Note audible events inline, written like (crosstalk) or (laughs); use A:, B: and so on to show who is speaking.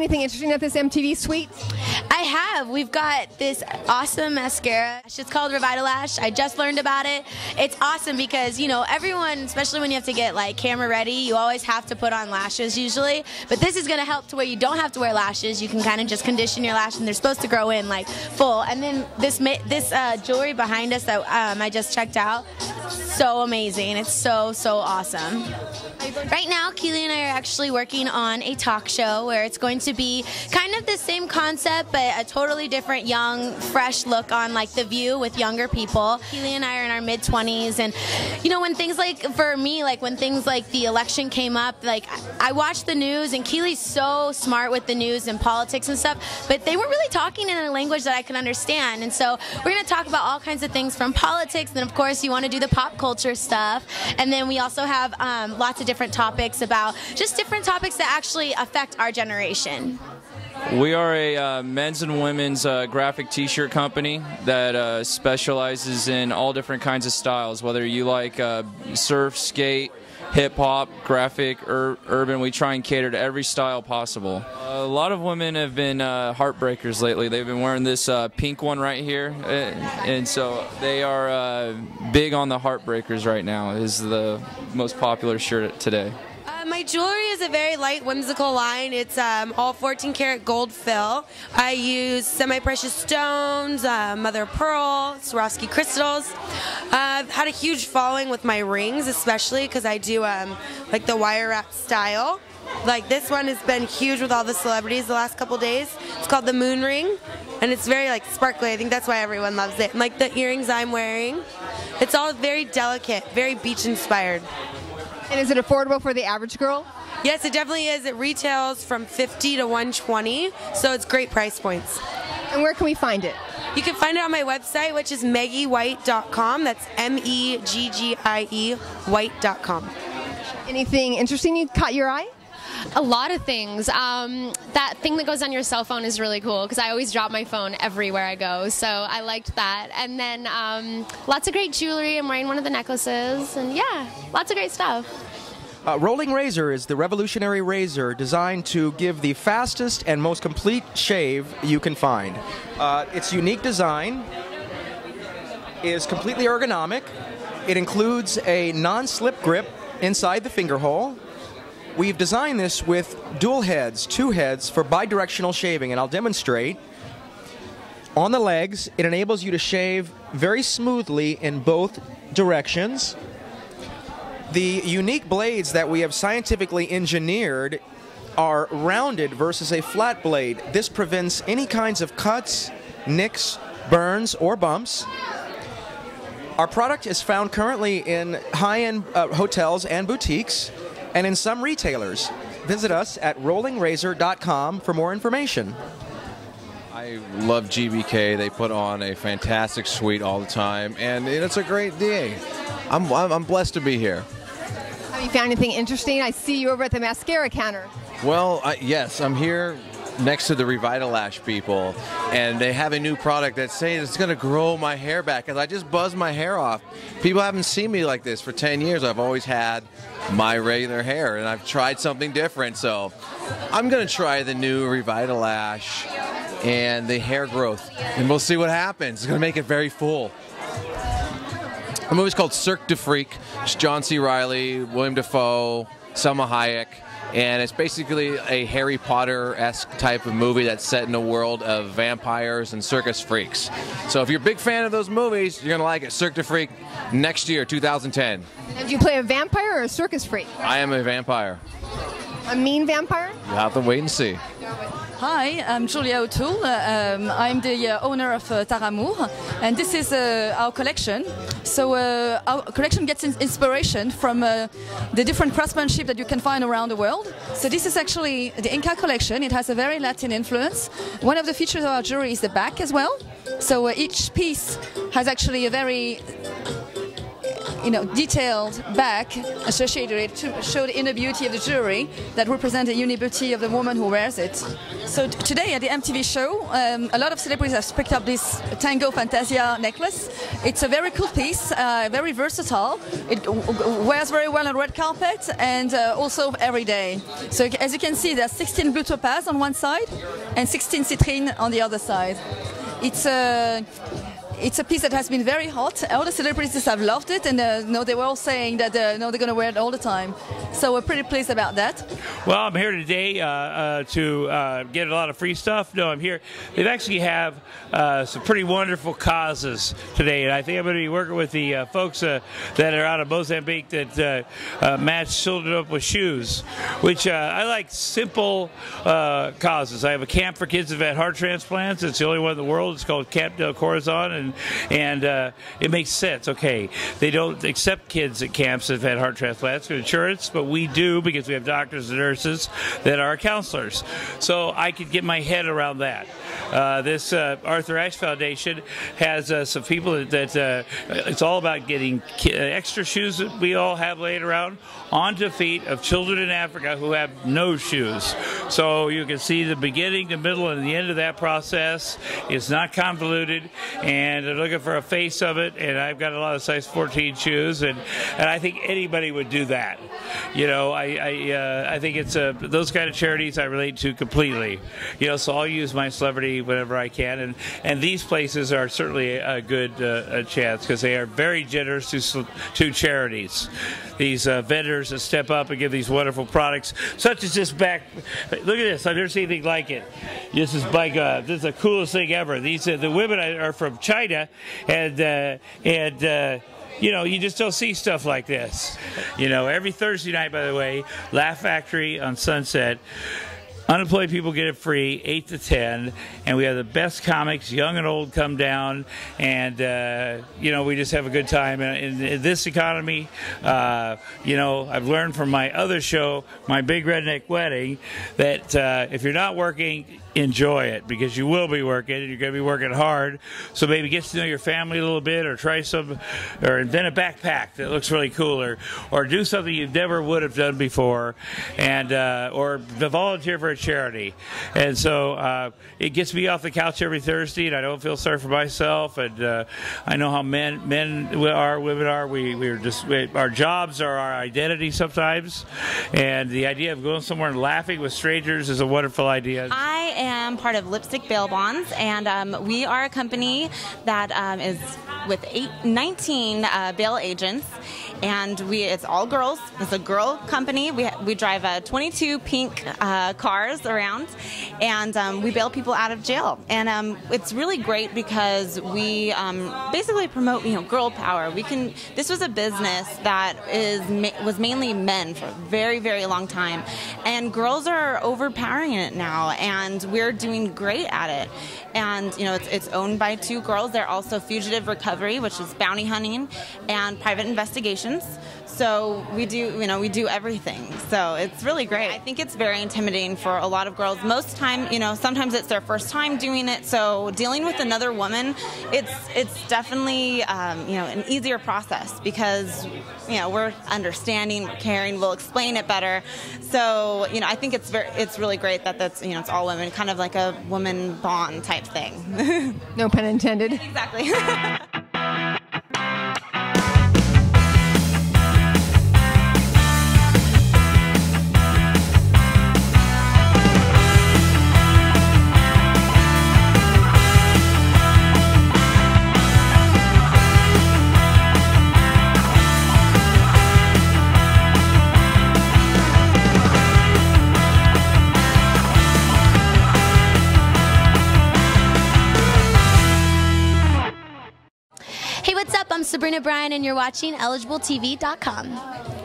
A: anything interesting at this MTV suite?
B: I have. We've got this awesome mascara. It's called Revitalash. I just learned about it. It's awesome because, you know, everyone, especially when you have to get like camera ready, you always have to put on lashes usually. But this is going to help to where you don't have to wear lashes. You can kind of just condition your lash and they're supposed to grow in like full. And then this this uh, jewelry behind us that um, I just checked out, so amazing. It's so, so awesome. Right now, Keely and I are actually working on a talk show where it's going to be kind of the same concept, but a totally different, young, fresh look on like The View with younger people. Keely and I are in our mid 20s, and you know, when things like, for me, like when things like the election came up, like I watched the news, and Keely's so smart with the news and politics and stuff, but they weren't really talking in a language that I could understand. And so we're going to talk about all kinds of things from politics, and of course, you want to do the pop culture stuff. And then we also have um, lots of different topics about just different topics that actually affect our generation.
C: We are a uh, men's and women's uh, graphic T-shirt company that uh, specializes in all different kinds of styles. Whether you like uh, surf, skate, hip hop, graphic, ur- urban, we try and cater to every style possible. a lot of women have been uh, heartbreakers lately. They've been wearing this uh, pink one right here, and so they are big on the heartbreakers right now. Is the most popular shirt today.
D: My jewelry is a very light, whimsical line. It's um, all 14 karat gold fill. I use semi precious stones, uh, mother of pearl, Swarovski crystals. Uh, I've had a huge following with my rings, especially because I do um, like the wire wrap style. Like this one has been huge with all the celebrities the last couple days. It's called the moon ring, and it's very like sparkly. I think that's why everyone loves it. And, like the earrings I'm wearing, it's all very delicate, very beach inspired.
A: And is it affordable for the average girl?
D: Yes, it definitely is. It retails from 50 to 120, so it's great price points.
A: And where can we find it?
D: You can find it on my website, which is meggiewhite.com. That's M E G G I E white.com.
A: Anything interesting you caught your eye?
E: A lot of things. Um, that thing that goes on your cell phone is really cool because I always drop my phone everywhere I go. So I liked that. And then um, lots of great jewelry. I'm wearing one of the necklaces. And yeah, lots of great stuff.
F: Uh, Rolling Razor is the revolutionary razor designed to give the fastest and most complete shave you can find. Uh, its unique design is completely ergonomic. It includes a non slip grip inside the finger hole We've designed this with dual heads, two heads for bidirectional shaving, and I'll demonstrate. On the legs, it enables you to shave very smoothly in both directions. The unique blades that we have scientifically engineered are rounded versus a flat blade. This prevents any kinds of cuts, nicks, burns, or bumps. Our product is found currently in high end uh, hotels and boutiques and in some retailers. Visit us at rollingrazor.com for more information.
G: I love GBK. They put on a fantastic suite all the time, and it's a great day. I'm, I'm blessed to be here.
A: Have you found anything interesting? I see you over at the mascara counter.
G: Well, uh, yes, I'm here next to the Revitalash people, and they have a new product that says it's going to grow my hair back. Because I just buzzed my hair off. People haven't seen me like this for 10 years. I've always had my regular hair, and I've tried something different. So I'm going to try the new Revitalash and the hair growth, and we'll see what happens. It's going to make it very full. The movie's called Cirque du Freak. It's John C. Reilly, William Dafoe, Salma Hayek and it's basically a Harry Potter esque type of movie that's set in a world of vampires and circus freaks. So if you're a big fan of those movies, you're gonna like it. Cirque du Freak next year, 2010.
A: And do you play a vampire or a circus freak?
G: I am a vampire.
A: A mean vampire?
G: You have to wait and see.
H: Hi, I'm Julia O'Toole. Um, I'm the uh, owner of uh, Taramour, and this is uh, our collection. So uh, our collection gets in inspiration from uh, the different craftsmanship that you can find around the world. So this is actually the Inca collection. It has a very Latin influence. One of the features of our jewelry is the back as well. So uh, each piece has actually a very you know, detailed back associated it to show the inner beauty of the jewelry that represent the inner beauty of the woman who wears it. So today at the MTV show, um, a lot of celebrities have picked up this Tango Fantasia necklace. It's a very cool piece, uh, very versatile. It wears very well on red carpet and uh, also every day. So as you can see, there's 16 blue topaz on one side and 16 citrine on the other side. It's a it's a piece that has been very hot. All the celebrities have loved it, and uh, no, they were all saying that uh, no, they're going to wear it all the time. So we're pretty pleased about that.
I: Well, I'm here today uh, uh, to uh, get a lot of free stuff. No, I'm here. They actually have uh, some pretty wonderful causes today, and I think I'm going to be working with the uh, folks uh, that are out of Mozambique that match children up with shoes, which I like simple causes. I have a camp for kids that have had heart transplants. It's the only one in the world. It's called Camp Del Corazon, and and it makes sense. Okay, they don't accept kids at camps that have had heart transplants for insurance, but we do because we have doctors and nurses that are counselors. So I could get my head around that. Uh, this uh, Arthur Ashe Foundation has uh, some people that, that uh, it's all about getting uh, extra shoes that we all have laid around onto feet of children in Africa who have no shoes. So you can see the beginning, the middle, and the end of that process. It's not convoluted, and they're looking for a face of it. And I've got a lot of size 14 shoes, and, and I think anybody would do that. You know, I I, uh, I think it's uh, those kind of charities I relate to completely. You know, so I'll use my celebrity whenever I can, and and these places are certainly a good uh, a chance because they are very generous to to charities. These uh, vendors that step up and give these wonderful products, such as this back. Look at this! I've never seen anything like it. This is like uh, this is the coolest thing ever. These uh, the women are from China, and uh, and. You know, you just don't see stuff like this. You know, every Thursday night, by the way, Laugh Factory on Sunset. Unemployed people get it free, 8 to 10, and we have the best comics, young and old, come down, and, uh, you know, we just have a good time. In, in this economy, uh, you know, I've learned from my other show, My Big Redneck Wedding, that uh, if you're not working, enjoy it because you will be working and you're going to be working hard. So maybe get to know your family a little bit or try some, or invent a backpack that looks really cool or, or do something you never would have done before and, uh, or volunteer for a charity. And so uh, it gets me off the couch every Thursday and I don't feel sorry for myself. And uh, I know how men, men are, women are. We, we're just, we, our jobs are our identity sometimes. And the idea of going somewhere and laughing with strangers is a wonderful idea.
J: I am part of Lipstick Bail Bonds, and um, we are a company that um, is with eight, 19 uh, bail agents, and we it's all girls. It's a girl company. We we drive uh, 22 pink uh, cars around, and um, we bail people out of jail. And um, it's really great because we um, basically promote you know girl power. We can. This was a business that is was mainly men for a very very long time, and girls are overpowering it now, and we're doing great at it. And you know it's it's owned by two girls. They're also fugitive recovery, which is bounty hunting, and private investigations. So we do, you know, we do everything. So it's really great. I think it's very intimidating for a lot of girls. Most time, you know, sometimes it's their first time doing it. So dealing with another woman, it's it's definitely um, you know an easier process because you know we're understanding, we're caring, we'll explain it better. So you know, I think it's very it's really great that that's you know it's all women, kind of like a woman bond type thing. (laughs)
A: No pun intended.
J: exactly. (laughs)
B: Sabrina Bryan, and you're watching EligibleTV.com.